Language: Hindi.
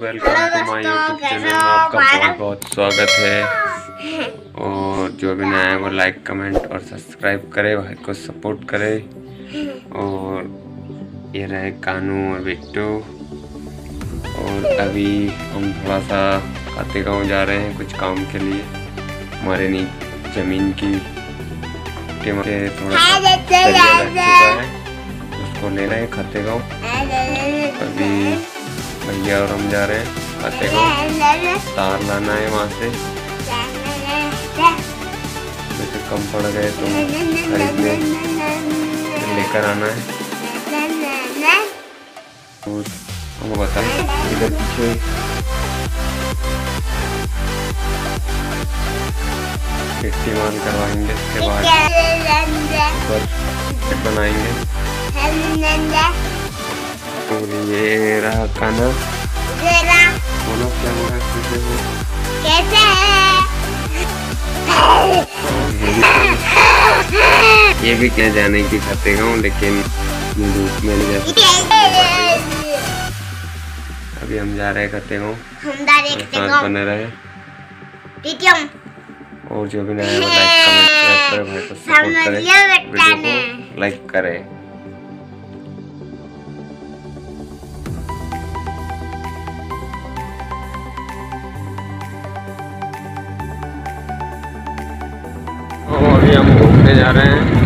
Welcome to my YouTube channel में आपका बहुत बहुत स्वागत है। और जो भी नया है वो लाइक कमेंट और सब्सक्राइब करे भाई को सपोर्ट करे। और ये रहे कानू और बिट्टू। और अभी हम थोड़ा सा खाते गाँव जा रहे हैं कुछ काम के लिए। हमारे नी ज़मीन की थोड़ा सा उसको ले रहे हैं। खाते गाँव अभी भैया और हम जा रहे हैं। खाते गाँव तार लाना है वहाँ से। जैसे कम पड़ गए तो खरीदने। लेकर आना है। और हम बताएँ इधर पीछे। मान करवाएँगे इसके बाद बनाएँगे। और ये रहा बोलो क्या हो रहा कैसे हो? कैसे ये भी क्या जाने की खाते हूँ लेकिन अभी हम जा रहे खाते हूँ। हैं। बने रहे और जो भी नया लाइक कमेंट करे भाई को सपोर्ट करे। वीडियो को लाइक करे। जा रहे हैं।